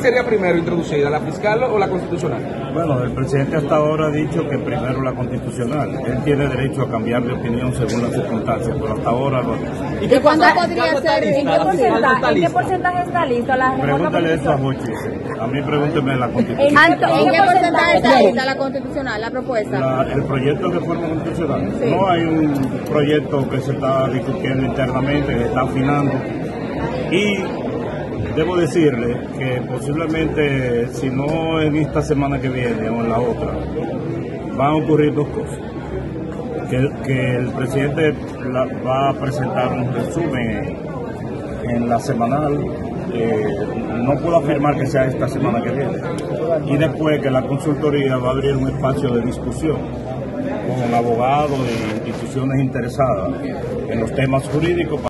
sería primero introducida, la fiscal o la constitucional? Bueno, el presidente hasta ahora ha dicho que primero la constitucional. Él tiene derecho a cambiar de opinión según las circunstancias, pero hasta ahora lo ha dicho. ¿Y qué cuándo podría ser? ¿En qué porcentaje, ¿en qué porcentaje está lista la Pregúntale eso a constitucional? Jochi. A mí pregúnteme la ¿En, constitución. ¿En qué porcentaje está lista la constitucional, la propuesta? La- el proyecto de reforma constitucional. No hay un proyecto que se está discutiendo internamente, que se está afinando. Y debo decirle que posiblemente, si no en esta semana que viene o en la otra, van a ocurrir dos cosas. Que, el presidente va a presentar un resumen en, la semanal. no puedo afirmar que sea esta semana que viene. Y después que la consultoría va a abrir un espacio de discusión con abogados e instituciones interesadas en los temas jurídicos.